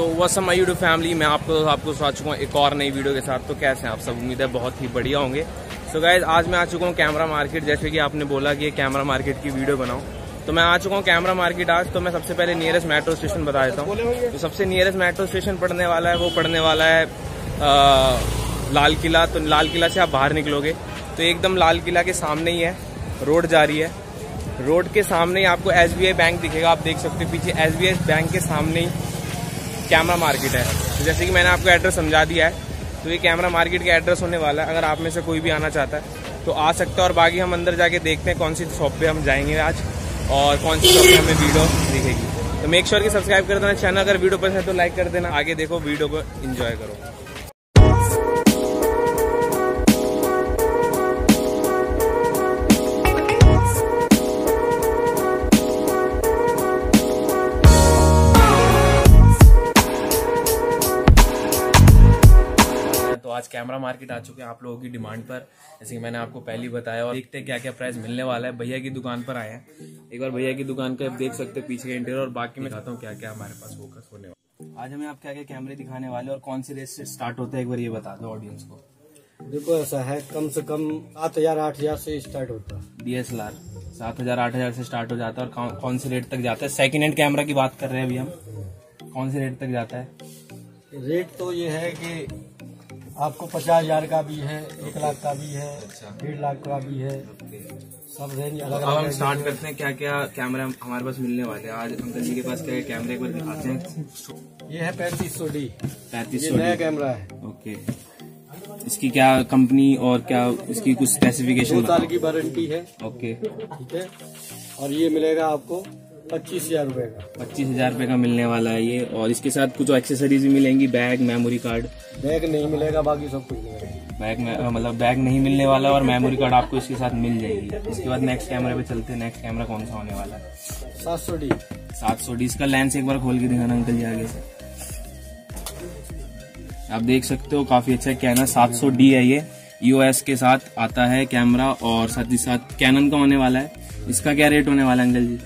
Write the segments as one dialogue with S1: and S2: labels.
S1: सो वस my YouTube family मैं आपको आपको आ चुका हूँ एक और नई वीडियो के साथ। तो कैसे हैं आप सब? उम्मीद है बहुत ही बढ़िया होंगे। सो so गाइज़ आज मैं आ चुका हूँ कैमरा मार्केट। जैसे कि आपने बोला कि कैमरा मार्केट की वीडियो बनाऊँ। तो मैं आ चुका हूँ कैमरा मार्केट आज। तो मैं सबसे पहले नियरेस्ट मेट्रो स्टेशन बता देता हूँ। तो सबसे नियरेस्ट मेट्रो स्टेशन पड़ने वाला है वो पड़ने वाला है आ, लाल किला। तो लाल किला से आप बाहर निकलोगे। तो एकदम लाल किला के सामने ही है। रोड जा रही है। रोड के सामने ही आपको SBI बैंक दिखेगा। आप देख सकते हो पीछे SBI बैंक के सामने ही कैमरा मार्केट है। तो जैसे कि मैंने आपको एड्रेस समझा दिया है तो ये कैमरा मार्केट का एड्रेस होने वाला है। अगर आप में से कोई भी आना चाहता है तो आ सकता है और बाकी हम अंदर जाके देखते हैं कौन सी शॉप पे हम जाएँगे आज और कौन सी शॉप पे हमें वीडियो दिखेगी। तो मेक श्योर की सब्सक्राइब कर देना। चैनल अगर वीडियो पसंद है तो लाइक कर देना। आगे देखो वीडियो को इन्जॉय करो। तो आज कैमरा मार्केट आ चुके हैं आप लोगों की डिमांड पर जैसे कि मैंने आपको पहले बताया और देखते हैं क्या क्या प्राइस मिलने वाला है। भैया की दुकान पर आए हैं। एक बार भैया की दुकान का देख सकते हैं पीछे का इंटीरियर और बाकी में दिखाता हूँ क्या क्या हमारे पास फोकस होने वाला आज हमें आप क्या क्या कैमरे दिखाने वाले और कौन सी रेट से स्टार्ट होता है एक बार ये बता दो ऑडियंस को।
S2: देखो ऐसा है कम से कम सात हज़ार आठ हज़ार से स्टार्ट होता है।
S1: डीएसएलआर सात हज़ार आठ हज़ार से स्टार्ट हो जाता है और कौन से रेट तक जाता है। सेकंड हैंड कैमरा की बात कर रहे हैं अभी हम। कौन से रेट तक जाता है?
S2: रेट तो ये है कि आपको पचास हज़ार का भी है एक लाख का भी है डेढ़ लाख का भी है। सब रेंज अलग
S1: अब हम
S2: अलग
S1: स्टार्ट करते हैं क्या क्या कैमरा हमारे पास मिलने वाले हैं? आज अंकल जी के पास क्या कैमरे एक बार दिखाते हैं।
S2: ये है पैंतीस सौ डी।
S1: पैंतीस सौ
S2: नया कैमरा है।
S1: ओके। इसकी क्या कंपनी और क्या इसकी कुछ
S2: दो
S1: स्पेसिफिकेशन
S2: साल की वारंटी है।
S1: ओके।
S2: ठीक है। और ये मिलेगा आपको पच्चीस हज़ार रूपए का।
S1: पच्चीस हज़ार रुपए का मिलने वाला है ये। और इसके साथ कुछ एक्सेसरीज भी मिलेंगी बैग मेमोरी कार्ड
S2: बैग नहीं मिलेगा बाकी सब कुछ मिलेगा।
S1: बैग में मतलब बैग नहीं मिलने वाला और मेमोरी कार्ड आपको इसके साथ मिल जाएगी। इसके बाद नेक्स्ट कैमरे पे चलते हैं। नेक्स्ट कैमरा कौन सा होने वाला है?
S2: सात सौ डी।
S1: सात सौ डी। इसका लेंस एक बार खोल के दिखाना अंकल जी आगे से। आप देख सकते हो काफ़ी अच्छा कैनन सात सौ डी है ये। यूएस के साथ आता है कैमरा और साथ ही साथ कैनन का होने वाला है। इसका क्या रेट होने वाला है अंकल जी?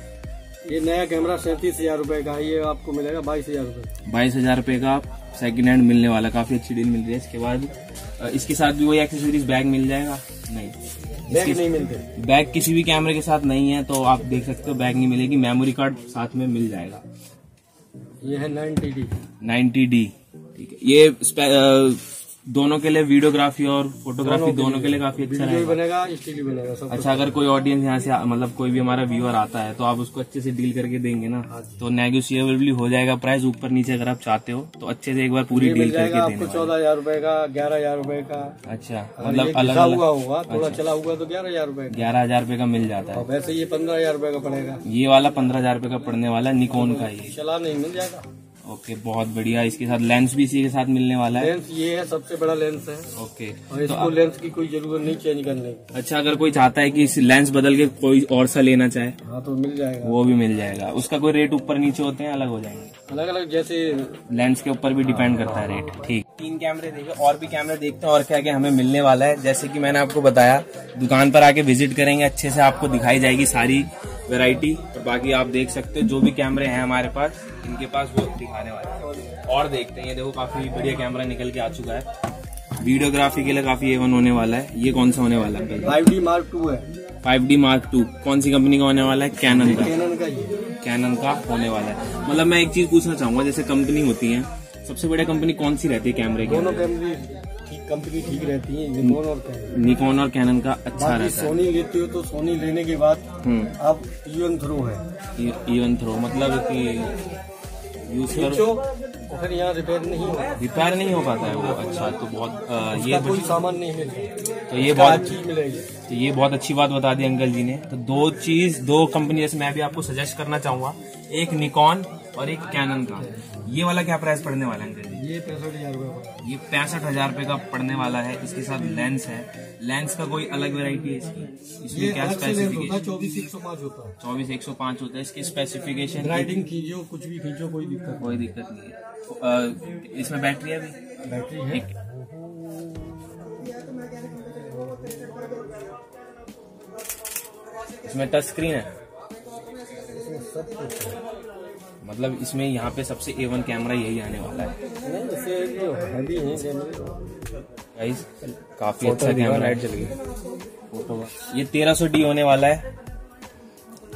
S2: ये नया कैमरा सैंतीस हज़ार रूपए का है ये आपको मिलेगा बाईस हज़ार रूपए।
S1: बाईस हज़ार रुपए का सेकंड हैंड मिलने वाला काफ़ी अच्छी डील मिल रही है। इसके बाद इसके साथ भी वही एक्सेसरीज बैग मिल जाएगा? नहीं।
S2: बैग नहीं मिलते।
S1: बैग किसी भी कैमरे के साथ नहीं है तो आप देख सकते हो बैग नहीं मिलेगी। मेमोरी कार्ड साथ में मिल जाएगा।
S2: ये है नाइनटी डी।
S1: 90 डी। ठीक है। ये दोनों के लिए वीडियोग्राफी और फोटोग्राफी दोनों के लिए। काफ़ी अच्छा रहेगा।
S2: बनेगा स्टील भी बनेगा सब
S1: अच्छा अगर कोई ऑडियंस यहाँ से मतलब कोई भी हमारा व्यूअर आता है तो आप उसको अच्छे से डील करके देंगे ना। तो नेगोशिएबल भी हो जाएगा प्राइस ऊपर नीचे अगर आप चाहते हो तो अच्छे से एक बार पूरी डील करके
S2: आपको चौदह हज़ार रूपए का ग्यारह हज़ार रूपए का।
S1: अच्छा मतलब अलग
S2: हुआ होगा थोड़ा चला हुआ तो ग्यारह हज़ार रूपए
S1: ग्यारह हज़ार रूपए का मिल जाता है।
S2: वैसे ये पंद्रह हज़ार रूपए का पड़ेगा।
S1: ये वाला पंद्रह हज़ार रुपए का पड़ने वाला है निकोन का ही।
S2: चला नहीं मिल जाएगा।
S1: ओके बहुत बढ़िया। इसके साथ लेंस भी इसी के साथ मिलने वाला है।
S2: लेंस ये है सबसे बड़ा लेंस है।
S1: ओके
S2: और इसको तो लेंस की कोई ज़रूरत नहीं चेंज करने की।
S1: अच्छा अगर कोई चाहता है कि इस लेंस बदल के कोई और सा लेना चाहे
S2: हाँ तो मिल जाएगा।
S1: वो भी मिल जाएगा। उसका कोई रेट ऊपर नीचे होते हैं अलग हो जाएँगे।
S2: अलग अलग जैसे
S1: लेंस के ऊपर भी डिपेंड करता है रेट ठीक। तीन कैमरे देखे और भी कैमरे देखते हैं और क्या क्या हमें मिलने वाला है। जैसे कि मैंने आपको बताया दुकान पर आके विज़िट करेंगे अच्छे से आपको दिखाई जाएगी सारी वैरायटी और बाकी आप देख सकते हो जो भी कैमरे हैं हमारे पास इनके पास वो दिखाने वाले हैं। और देखते हैं ये देखो काफ़ी बढ़िया कैमरा निकल के आ चुका है। वीडियोग्राफी के लिए काफ़ी एवन होने वाला है। ये कौन सा होने वाला है?
S2: फाइव डी मार्क टू है।
S1: फाइव डी मार्क टू कौन सी कंपनी का होने वाला है? कैनन का।
S2: कैनन का
S1: कैनन का होने वाला है। मतलब मैं एक चीज़ पूछना चाहूँगा जैसे कंपनी होती है सबसे बढ़िया कंपनी कौन सी रहती है कैमरे की
S2: दोनों कैमरे कंपनी ठीक रहती है निकॉन और कैनन
S1: निकॉन और कैनन का अच्छा रहता है।
S2: सोनी लेते हो तो सोनी लेने के बाद आप यूएन थ्रो है।
S1: इवन थ्रो मतलब कि यूज़ करो।
S2: फिर यहाँ रिपेयर नहीं हो
S1: रिपेयर नहीं हो पाता है वो। अच्छा तो बहुत ये
S2: कोई सामान नहीं मिलता।
S1: तो ये बहुत
S2: अच्छी मिलेगी?
S1: तो ये बहुत अच्छी बात बता दी अंकल जी ने। तो दो चीज़ दो कंपनी जैसे मैं भी आपको सजेस्ट करना चाहूँगा। एक निकॉन और एक कैनन का। ये वाला क्या प्राइस पड़ने वाला है अंकल
S2: ये पैंसठ हज़ार रूपए
S1: ये पैंसठ हज़ार रुपए का पड़ने वाला है इसके साथ लेंस है। लेंस का कोई अलग वेराइटी है इसकी? इसमें क्या स्पेसिफिकेशन
S2: चौबीस एक सौ पाँच होता है।
S1: चौबीस एक सौ पाँच होता है इसकी स्पेसिफिकेशन
S2: राइटिंग खींचो कुछ भी खींचो कोई दिक्कत
S1: कोई दिक्कत नहीं है। इसमें बैटरी है भी
S2: बैटरी है।
S1: इसमें टच स्क्रीन है। मतलब इसमें यहाँ पे सबसे ए वन कैमरा यही आने वाला है।
S2: है
S1: गाइस काफ़ी अच्छा कैमरा लाइट चल गई। फ़ोटो ये तेरह सौ डी होने वाला है।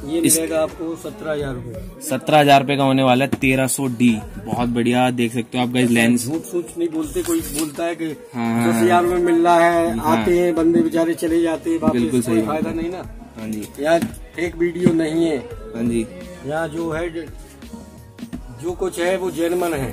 S2: ये मिलेगा आपको सत्रह हज़ार रूपए
S1: सत्रह हज़ार रुपए का होने वाला है तेरह सौ डी बहुत बढ़िया देख सकते हो आप गाइस लेंस
S2: झूठ सूच नहीं बोलते कोई बोलता है कि
S1: हाँ, हाँ,
S2: दस हज़ार में मिल रहा है आते हैं बंदे बेचारे चले जाते हैं
S1: बिल्कुल सही।
S2: फ़ायदा नहीं ना।
S1: हाँ जी।
S2: यहाँ एक वीडियो नहीं है।
S1: हाँ जी।
S2: यहाँ जो है जो कुछ है वो जेनमन है।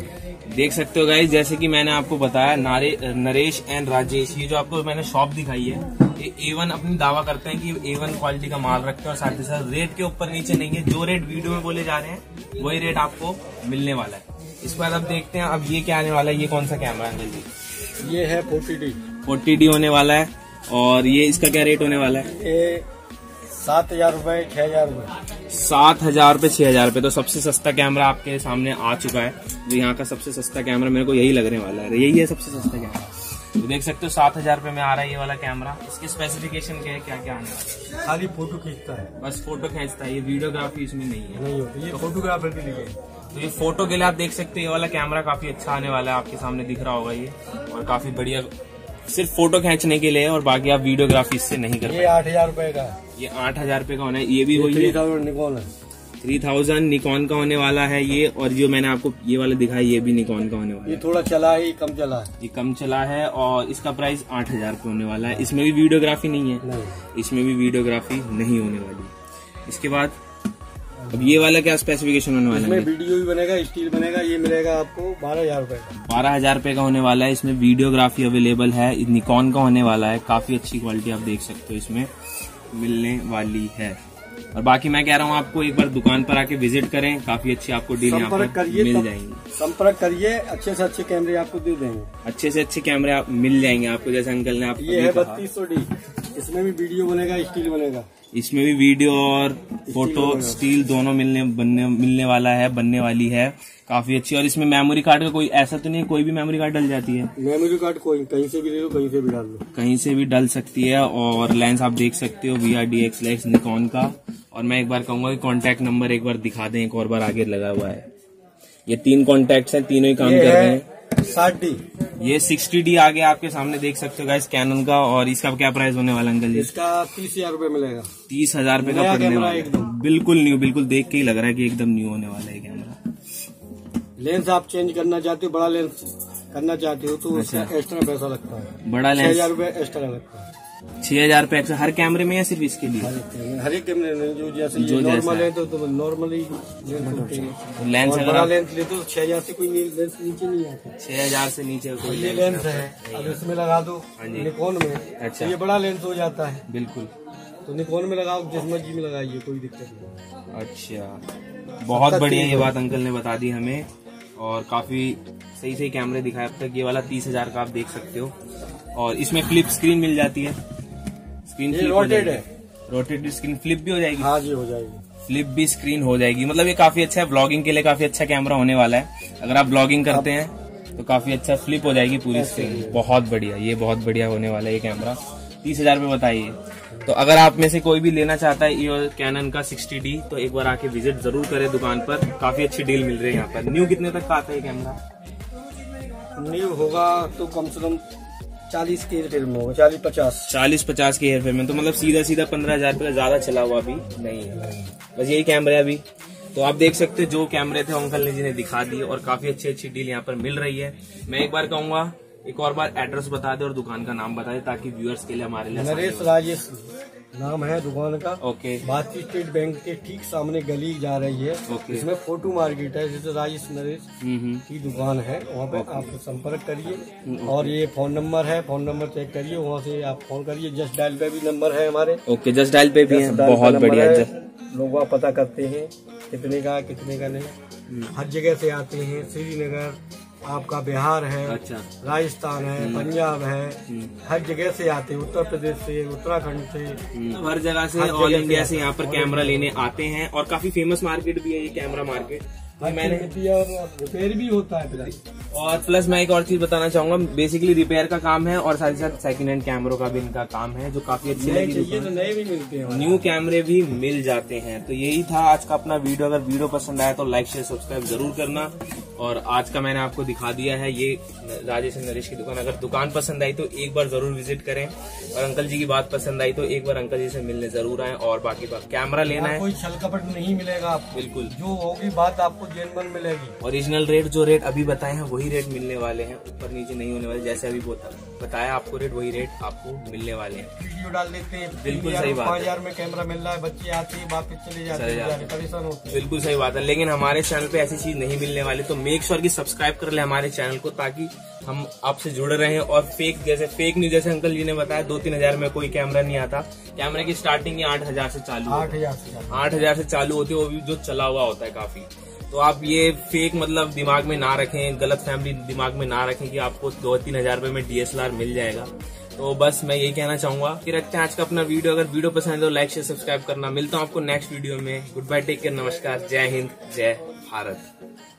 S1: देख सकते हो गाइस जैसे कि मैंने आपको बताया नारे नरेश एंड राजेश ये जो आपको मैंने शॉप दिखाई है ये ए वन अपनी दावा करते हैं कि ए वन क्वालिटी का माल रखते हैं और साथ ही साथ रेट के ऊपर नीचे नहीं है जो रेट वीडियो में बोले जा रहे हैं वही रेट आपको मिलने वाला है। इसके बाद अब देखते हैं अब ये क्या आने वाला है ये कौन सा कैमरा है जी?
S2: ये है फोर्टी डी
S1: फोर्टी डी होने वाला है और ये इसका क्या रेट होने वाला है?
S2: सात हज़ार रूपए छह हज़ार रूपए।
S1: सात हज़ार रूपए छह हज़ार रूपए तो सबसे सस्ता कैमरा आपके सामने आ चुका है। जो यहाँ का सबसे सस्ता कैमरा मेरे को यही लगने वाला है। यही है सबसे सस्ता कैमरा। तो देख सकते हो सात हज़ार रूपए में आ रहा है ये वाला कैमरा। इसकी स्पेसिफिकेशन क्या है क्या क्या आने वाला है?
S2: खाली फ़ोटो खींचता है।
S1: बस फ़ोटो खींचता है ये वीडियोग्राफी इसमें नहीं है।
S2: नहीं होती ये फोटोग्राफर के लिए।
S1: तो ये फ़ोटो के लिए आप देख सकते हो ये वाला कैमरा काफ़ी अच्छा आने वाला है आपके सामने दिख रहा होगा ये। और काफ़ी बढ़िया सिर्फ़ फ़ोटो खींचने के लिए और बाकी आप वीडियोग्राफी इससे नहीं कर
S2: ये आठ हज़ार रूपए का।
S1: ये आठ हज़ार रूपए का होना है। ये भी वही
S2: थ्री थाउज़ेंड निकॉन है।
S1: थ्री थाउज़ेंड निकॉन का होने वाला है ये और जो मैंने आपको ये वाला दिखाया ये भी निकॉन का होने वाला
S2: ये थोड़ा चला ही कम चला है।
S1: ये कम चला है और इसका प्राइस आठ हज़ार रूपए होने वाला है। इसमें भी वीडियोग्राफी नहीं है। इसमें भी वीडियोग्राफी नहीं होने वाली। इसके बाद अब ये वाला क्या स्पेसिफिकेशन होने वाला है?
S2: वीडियो भी बनेगा स्टील बनेगा ये मिलेगा आपको बारह हज़ार रूपए का।
S1: बारह हज़ार रूपए का होने वाला है। इसमें वीडियोग्राफी अवेलेबल है। निकॉन का होने वाला है। काफ़ी अच्छी क्वालिटी आप देख सकते हो इसमें। मिलने वाली है। और बाकी मैं कह रहा हूँ आपको एक बार दुकान पर आके विज़िट करें। काफ़ी अच्छी आपको डील यहाँ पर मिल जाएँगी।
S2: संपर्क करिए अच्छे से अच्छे कैमरे आपको दे देंगे।
S1: अच्छे से अच्छे कैमरे आप मिल जाएँगे आपको। जैसे अंकल ने आप
S2: ये है बत्तीस सौ डी। इसमें भी वीडियो बनेगा स्टील बनेगा।
S1: इसमें भी वीडियो और फ़ोटो स्टील दोनों मिलने बनने मिलने वाला है बनने वाली है। काफ़ी अच्छी और इसमें मेमोरी कार्ड का कोई ऐसा तो नहीं है, कोई भी मेमोरी कार्ड डल जाती है।
S2: मेमोरी कार्ड कोई कहीं से भी ले लो कहीं से भी डाल लो।
S1: कहीं से भी डल सकती है और लेंस आप देख सकते हो V R D X lens Nikon का। और मैं एक बार कहूँगा कि कांटेक्ट नंबर एक बार दिखा दें एक और बार आगे लगा हुआ है। ये तीन कॉन्टेक्ट है तीनों ही काम कर रहे
S2: हैं। साठ डी
S1: ये 60 डी आगे आपके सामने देख सकते हो गाइस कैनन का और इसका क्या प्राइस होने वाला है अंकल जी?
S2: इसका तीस हज़ार रूपए मिलेगा।
S1: तीस हज़ार रूपए का पड़ने वाला
S2: एकदम।
S1: बिल्कुल न्यू बिल्कुल देख के ही लग रहा है कि एकदम न्यू होने वाला है कैमरा
S2: लेंस आप चेंज करना चाहते हो बड़ा लेंस करना चाहते हो तो
S1: अच्छा।
S2: एक्स्ट्रा पैसा लगता है।
S1: बड़ा लेंस
S2: हज़ार रूपए एक्स्ट्रा लगता है।
S1: छह हज़ार रूपए एक्स्ट्रा हर कैमरे में या सिर्फ़ इसके लिए?
S2: हर एक कैमरे में जो जैसे
S1: जो
S2: ये नॉर्मल
S1: है।
S2: है तो, तो नॉर्मली लेंस बड़ा लेंस ले तो छह हज़ार से कोई लेंस नीचे नहीं आता।
S1: छह हज़ार से नीचे कोई
S2: ये
S1: लेंस
S2: लेंस है। अब इसमें लगा दो
S1: हाँ।
S2: निकॉन में।
S1: अच्छा।
S2: तो ये बड़ा लेंस हो जाता है।
S1: बिल्कुल।
S2: तो निकॉन में लगाओ जिस मर्ज़ी में लगाइए कोई दिक्कत नहीं।
S1: अच्छा। बहुत बढ़िया ये बात अंकल ने बता दी हमें। और काफ़ी सही सही कैमरे दिखाए। अब तक ये वाला तीस हज़ार का आप देख सकते हो। और इसमें फ्लिप स्क्रीन मिल जाती है। स्क्रीन फ्लिप हो। रोटेटेड स्क्रीन फ्लिप भी हो जाएगी।
S2: हाँ जी हो जाएगी।
S1: फ्लिप भी स्क्रीन हो जाएगी। मतलब ये काफ़ी अच्छा है। ब्लॉगिंग के लिए काफ़ी अच्छा कैमरा होने वाला है। अगर आप ब्लॉगिंग करते हैं तो काफ़ी अच्छा फ्लिप हो जाएगी पूरी स्क्रीन बहुत बढ़िया। ये बहुत बढ़िया होने वाला है ये कैमरा तीस हज़ार रूपए बताइए। तो अगर आप में से कोई भी लेना चाहता है ये कैनन का 60D तो एक बार आके विज़िट ज़रूर करें दुकान पर। काफ़ी अच्छी डील मिल रही है यहाँ पर। न्यू कितने तक का आता है कैमरा
S2: न्यू होगा तो कम से कम चालीस के फ़िल्म होगा चालीस पचास।
S1: चालीस पचास के हेयर में। तो मतलब सीधा सीधा पंद्रह हज़ार रुपये ज़्यादा चला हुआ अभी नहीं है। बस यही कैमरे हैं अभी। तो आप देख सकते हो जो कैमरे थे अंकल ने जिन्हें दिखा दिए और काफ़ी अच्छी अच्छी डील यहाँ पर मिल रही है। मैं एक बार कहूँगा एक और बार एड्रेस बता दे और दुकान का नाम बता दे ताकि व्यूअर्स के लिए हमारे लिए
S2: नरेश राजेश नाम है दुकान का।
S1: ओके
S2: भारतीय स्टेट बैंक के ठीक सामने गली जा रही है।
S1: ओके।
S2: इसमें फ़ोटो मार्केट है जैसे राजेश नरेश
S1: हम्म हम्म।
S2: की दुकान है। वहाँ पे आप संपर्क करिए। और ये फ़ोन नंबर है फ़ोन नंबर चेक करिए वहाँ से आप फ़ोन करिए। जस्ट डायल पे भी नंबर है हमारे।
S1: ओके जस्ट डायल पे भी है। बहुत बढ़िया
S2: लोग वहाँ पता करते हैं कितने का कितने का नहीं। हर जगह से आते हैं श्रीनगर आपका बिहार है
S1: अच्छा।
S2: राजस्थान है पंजाब है हर जगह से आते हैं उत्तर प्रदेश से उत्तराखंड से।
S1: हम्म, हर जगह से ऑल इंडिया
S2: से
S1: यहाँ पर कैमरा लेने आते हैं और काफ़ी फ़ेमस मार्केट भी है ये कैमरा मार्केट तो मैंने
S2: रिपेयर भी होता है प्लस
S1: और प्लस मैं एक और चीज़ बताना चाहूँगा। बेसिकली रिपेयर का काम है और साथ ही साथ सेकंड हैंड कैमरों का भी इनका काम है जो काफ़ी अच्छी लगी
S2: तो नए भी मिलते हैं
S1: न्यू कैमरे भी मिल जाते हैं। तो यही था आज का अपना वीडियो अगर वीडियो पसंद आया तो लाइक शेयर सब्सक्राइब ज़रूर करना। और आज का मैंने आपको दिखा दिया है ये राजेश एंड नरेश की दुकान। अगर दुकान पसंद आई तो एक बार ज़रूर विज़िट करें। और अंकल जी की बात पसंद आई तो एक बार अंकल जी से मिलने ज़रूर आए। और बाकी बात कैमरा लेना है।
S2: कोई छल कपट नहीं मिलेगा आपको।
S1: बिल्कुल।
S2: जो होगी बात आपको जेनवन मिलेगी।
S1: ओरिजिनल रेट जो रेट अभी बताए हैं, वही रेट मिलने वाले हैं। ऊपर नीचे नहीं होने वाले, जैसे अभी बता- बताया आपको रेट वही रेट आपको मिलने वाले हैं।
S2: वीडियो डाल देते हैं।
S1: बिल्कुल सही बात
S2: पाँच हज़ार में कैमरा मिल रहा है बच्चे आते हैं वापस चले जाते हैं परेशान होते हैं।
S1: बिल्कुल सही बात है। लेकिन हमारे चैनल पे ऐसी चीज़ नहीं मिलने वाली तो मेक श्योर की सब्सक्राइब कर ले हमारे चैनल को ताकि हम आपसे जुड़े रहें और फेक जैसे फेक न्यूज़ जैसे अंकल जी ने बताया दो तीन हज़ार में कोई कैमरा नहीं आता। कैमरे की स्टार्टिंग ही आठ हज़ार से चालू
S2: आठ हज़ार से
S1: आठ हज़ार से चालू होती है वो भी जो चला हुआ होता है काफ़ी। तो आप ये फेक मतलब दिमाग में ना रखें गलत फैमिली दिमाग में ना रखें कि आपको दो तीन हज़ार रुपए में डीएसएलआर मिल जाएगा। तो बस मैं यही कहना चाहूँगा कि रखते हैं आज का अपना वीडियो। अगर वीडियो पसंद है तो लाइक शेयर सब्सक्राइब करना। मिलता हूँ आपको नेक्स्ट वीडियो में। गुड बाय टेक केयर नमस्कार। जय हिंद, जय भारत।